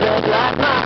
just like my.